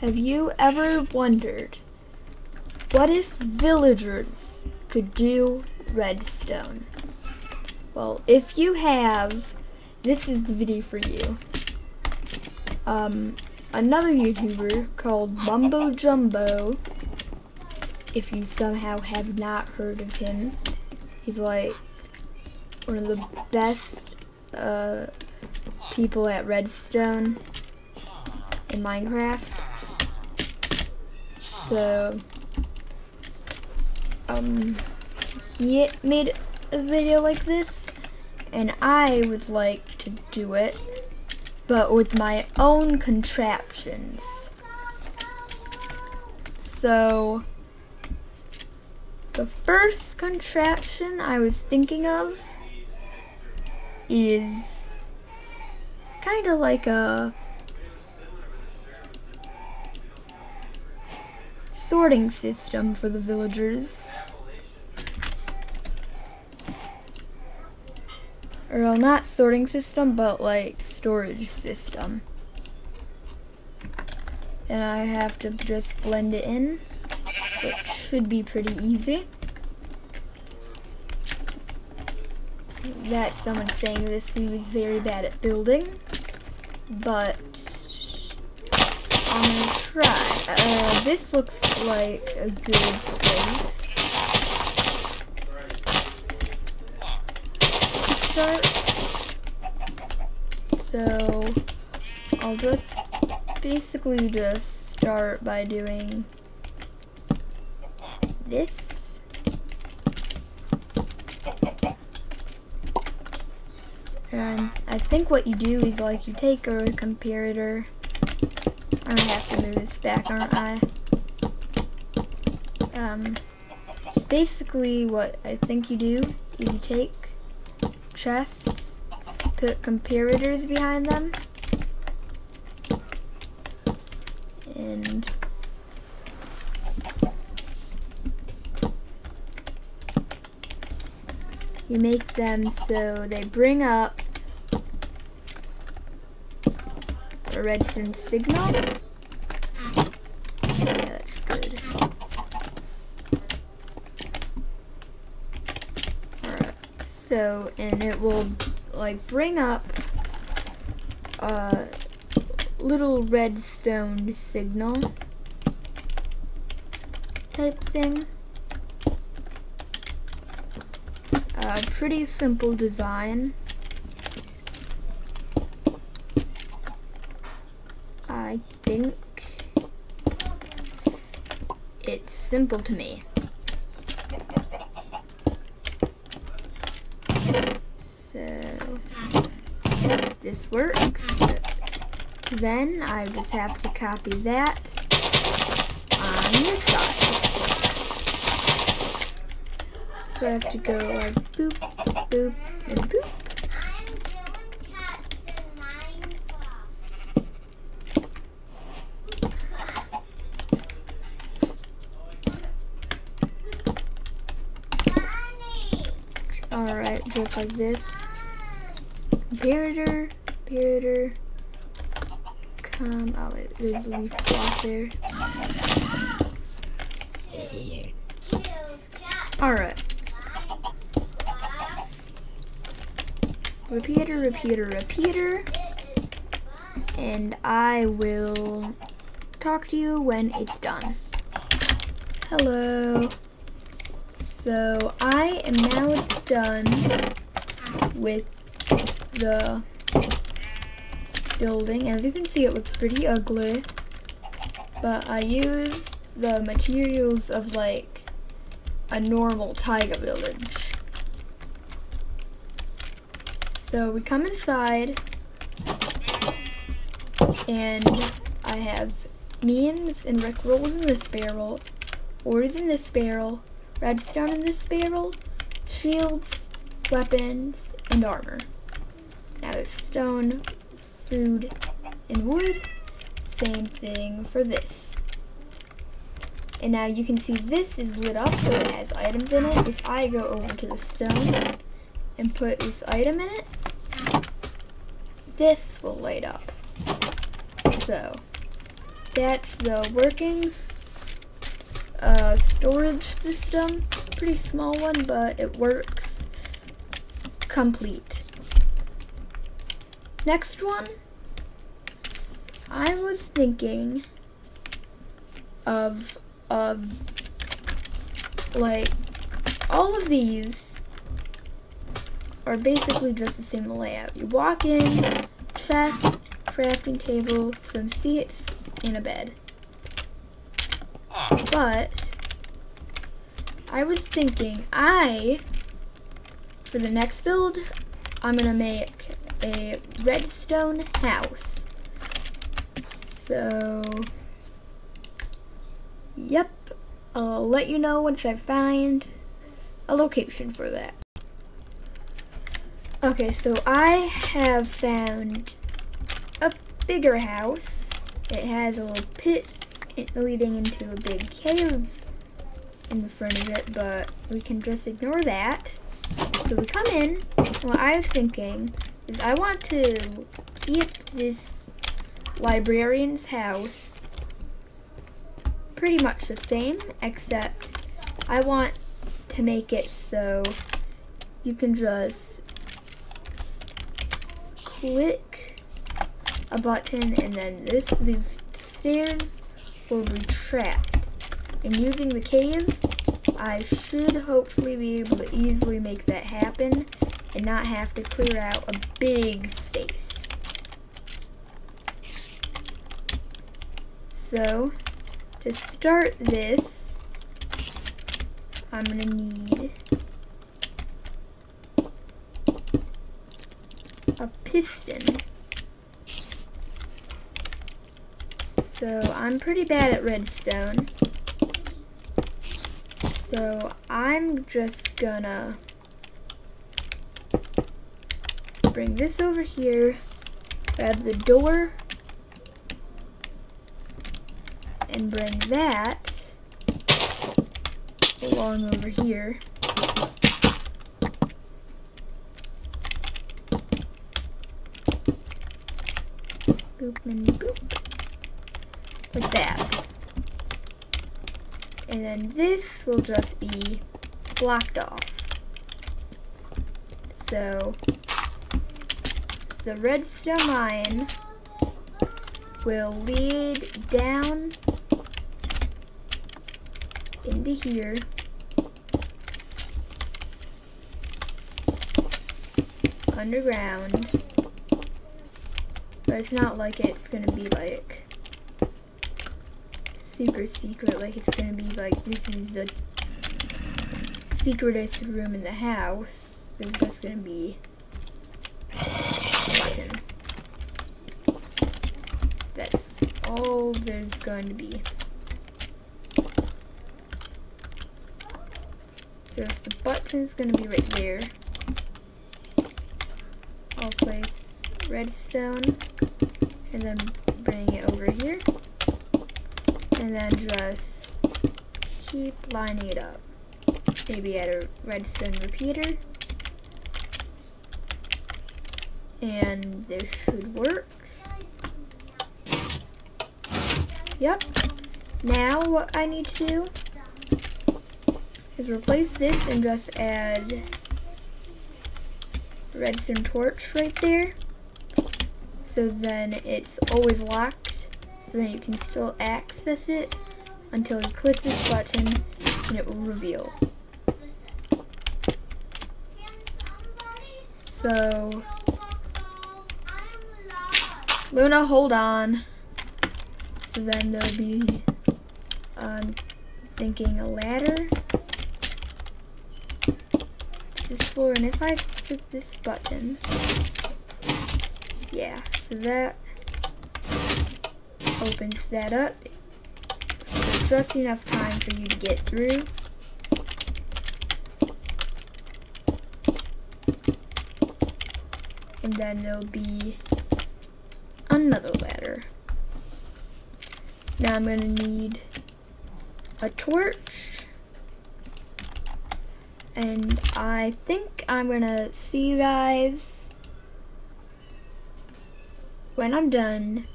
Have you ever wondered what if villagers could do redstone? Well, if you have, this is the video for you. Um, another YouTuber called Mumbo Jumbo, if you somehow have not heard of him, he's like one of the best uh, people at redstone in Minecraft. So, um, he made a video like this, and I would like to do it, but with my own contraptions. So, the first contraption I was thinking of is kind of like a sorting system for the villagers. Or well, not sorting system, but like storage system. And I have to just blend it in, which should be pretty easy. That someone saying this he was very bad at building, but try. Uh, this looks like a good place to start. So I'll just basically just start by doing this. And I think what you do is like you take a comparator I have to move this back, aren't I? Um, basically what I think you do is you take chests, put comparators behind them, and you make them so they bring up a redstone signal. Yeah, that's good. Alright, so, and it will like bring up a little redstone signal type thing. A pretty simple design. I think it's simple to me. So this works. Then I just have to copy that on this side. So I have to go like boop, boop, and boop. Alright, just like this. Comparator, comparator. Come, oh wait, there's a leaf block there. Alright. Repeater, repeater, repeater. And I will talk to you when it's done. Hello. So I am now done with the building. As you can see, it looks pretty ugly. But I used the materials of like a normal taiga village. So we come inside and I have memes and Rick rolls in this barrel, ores in this barrel, redstone in this barrel, shields, weapons, and armor. Now there's stone, food, and wood. Same thing for this. And now you can see this is lit up so it has items in it. If I go over to the stone and put this item in it, this will light up. So, that's the workings. Uh, storage system, pretty small one, but it works. Complete. Next one, I was thinking of of like all of these are basically just the same layout. You walk in, chest, crafting table, some seats, and a bed. But I was thinking I for the next build I'm gonna make a redstone house. So yep, I'll let you know once I find a location for that. Okay, so I have found a bigger house. It has a little pit leading into a big cave in the front of it, but we can just ignore that. So we come in, what I was thinking is I want to keep this librarian's house pretty much the same, except I want to make it so you can just click a button and then this these stairs will retract. And using the cave, I should hopefully be able to easily make that happen and not have to clear out a big space. So, to start this, I'm gonna need a piston. So I'm pretty bad at redstone. So I'm just gonna bring this over here, grab the door, and bring that along over here boop. Like that. And then this will just be blocked off. So the redstone mine will lead down into here. Underground. But it's not like it's gonna be like super secret, like it's gonna be like this is the secretest room in the house. There's just gonna be button. That's all there's going to be. So if the button's gonna be right there, I'll place redstone and then bring it over here and then just keep lining it up. Maybe add a redstone repeater. And this should work. Yep. Now what I need to do is replace this and just add redstone torch right there. So then it's always locked so then you can still access it until you click this button and it will reveal. So, Luna, hold on. So then there'll be, um, thinking a ladder this floor, and if I click this button, yeah, so that opens that up. Just enough time for you to get through. And then there'll be another ladder. Now I'm going to need a torch. And I think I'm going to see you guys when I'm done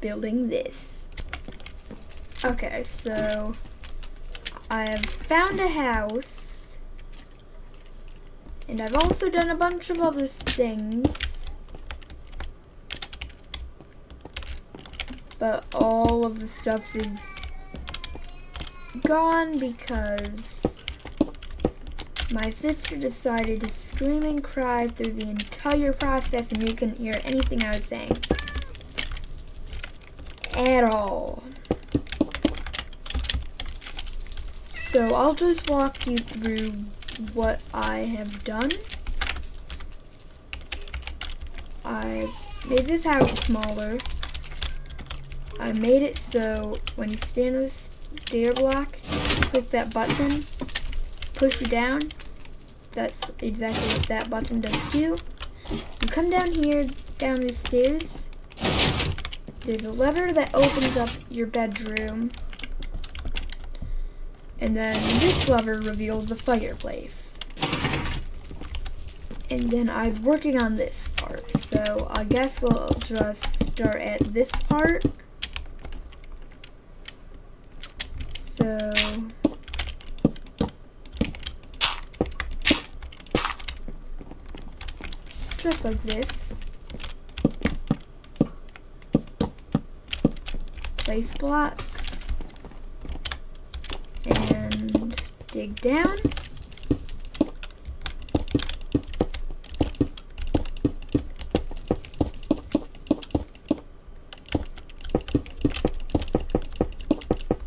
building this. Okay, so I have found a house. And I've also done a bunch of other things. But all of the stuff is gone because my sister decided to scream and cry through the entire process and you couldn't hear anything I was saying. At all. So I'll just walk you through what I have done. I've made this house smaller. I made it so when you stand on the stair block, click that button, push it down. That's exactly what that button does too. You come down here, down these stairs. There's a lever that opens up your bedroom. And then this lever reveals the fireplace. And then I was working on this part. So I guess we'll just start at this part. So just like this. Place blocks and dig down.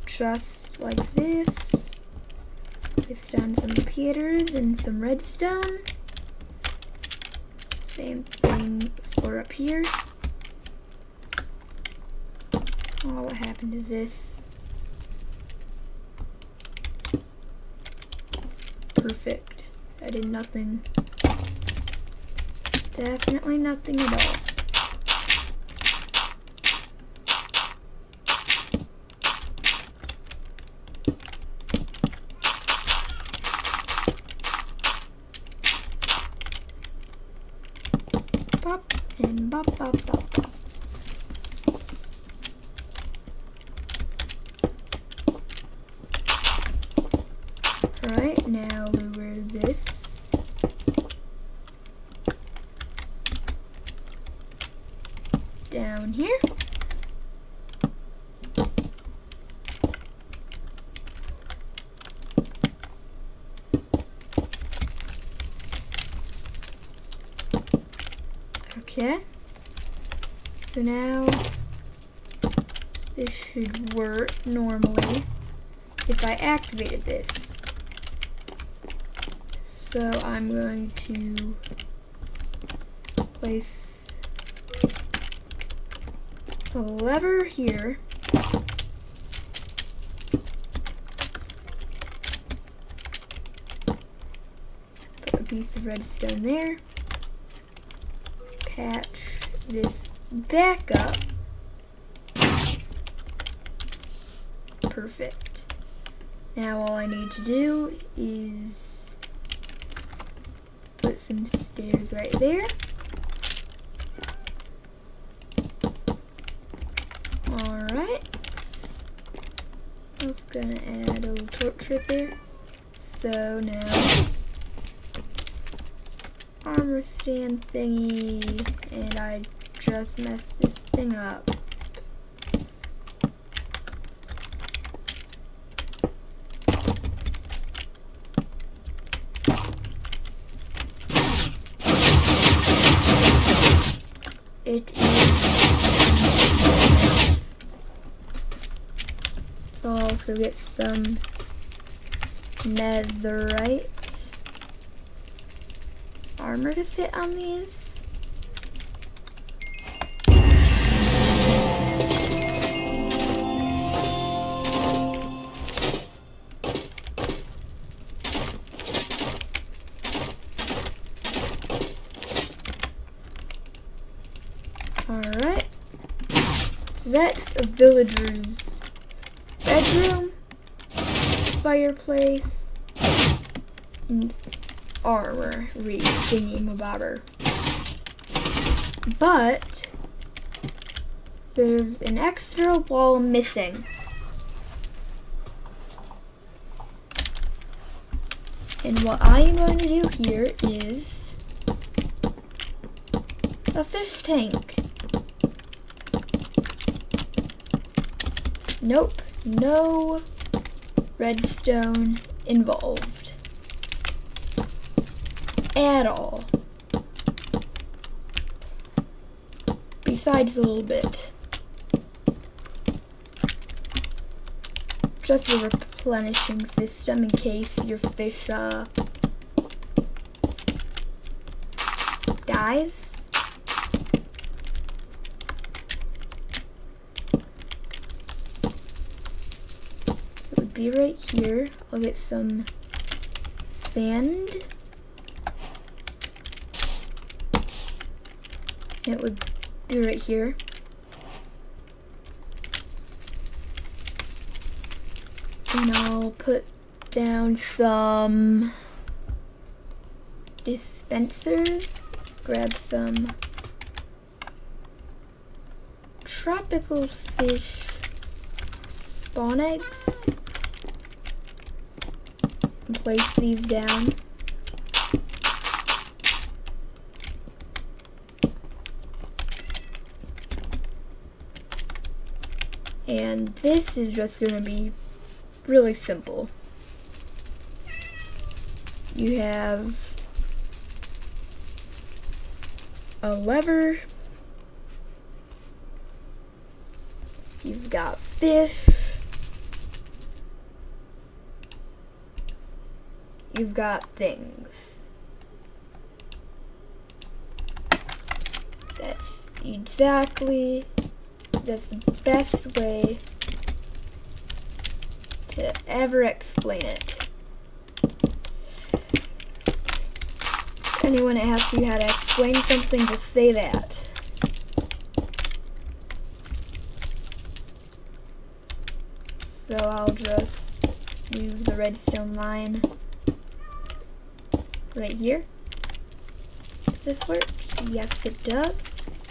Just like this. Place down some repeaters and some redstone. Same thing for up here. Oh, what happened to this? Perfect. I did nothing. Definitely nothing at all. Bop and bop bop bop bop. Right, now lower this. Down here. Okay. So now this should work normally if I activated this. So I'm going to place a lever here. Put a piece of redstone there. Patch this back up. Perfect. Now all I need to do is some stairs right there. Alright. I was gonna add a little torch right there. So now armor stand thingy and I just messed this thing up. Also get some netherite armor to fit on these. Alright. That's a villager's bedroom, fireplace, and armory thingy mobber. But there's an extra wall missing. And what I am going to do here is a fish tank. Nope, no redstone involved at all. Besides a little bit. Just a replenishing system in case your fish uh, dies. So it would be right here. I'll get some sand. It would be right here. And I'll put down some dispensers. Grab some tropical fish spawn eggs. Place these down. And this is just going to be really simple. You have a lever. You've got fish. You've got things. That's exactly that's the best way to ever explain it. Anyone that asks you how to explain something, just say that. So I'll just use the redstone line right here. Does this work? Yes, it does.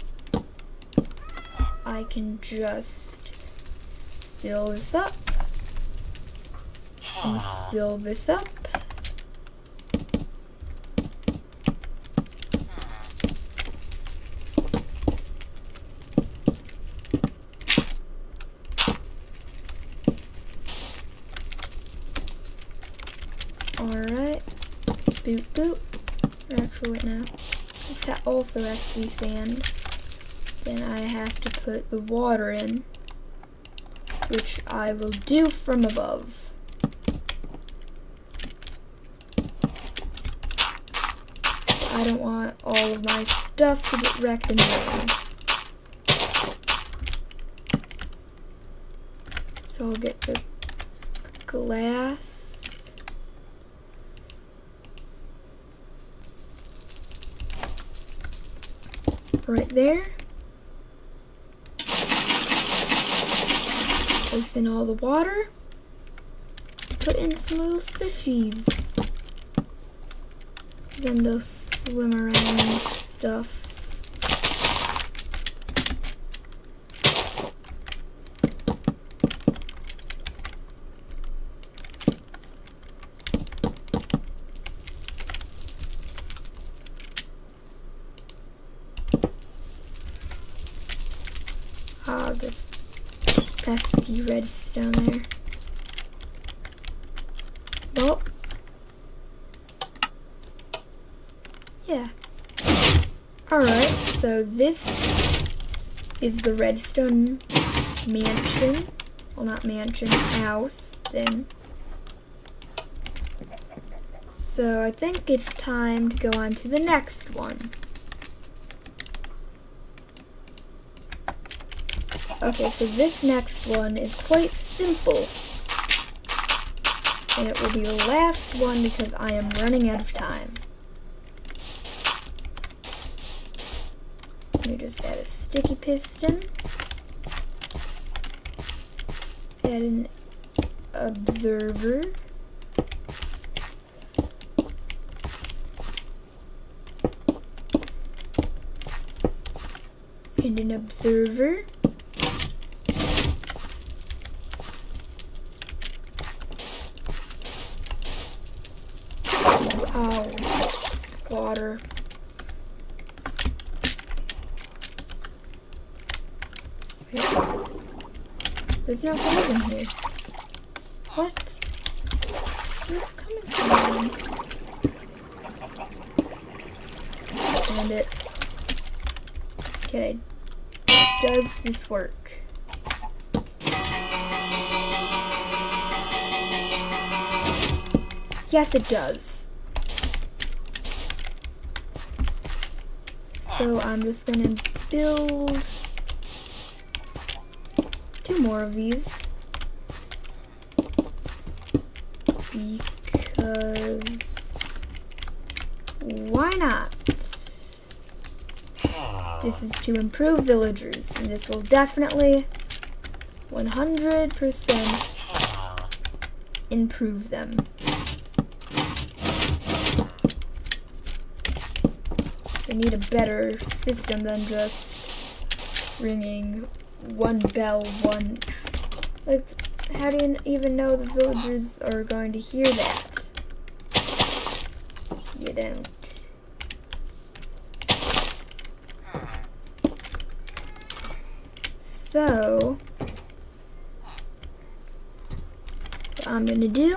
I can just fill this up and fill this up. Alright, boop boop. Or actually, wait now. Has to be sand. Then I have to put the water in, which I will do from above. I don't want all of my stuff to get wrecked in the. So I'll get the glass. Right there. Place in all the water. Put in some little fishies. Then they'll swim around and stuff. Ah, this redstone there. Well, yeah. Alright, so this is the redstone mansion. Well, not mansion, house then. So I think it's time to go on to the next one. Okay, so this next one is quite simple. And it will be the last one because I am running out of time. Me just add a sticky piston. Add an observer. And an observer. Oh. water. There's no holes in here. What? Where's coming from? Found it. Okay. Does this work? Yes, it does. So I'm just gonna build two more of these. Because why not? Ah. This is to improve villagers, and this will definitely 100% ah. improve them. Need a better system than just ringing one bell once. Like, how do you even know the villagers are going to hear that? You don't. So, what I'm gonna do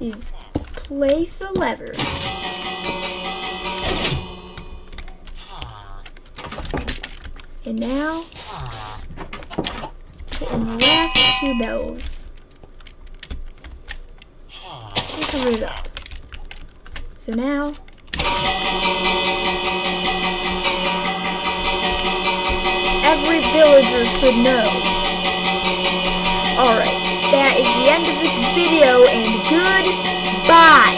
is place a lever. And now, the last two bells. And cover it up. So now, every villager should know. Alright, that is the end of this video, and goodbye!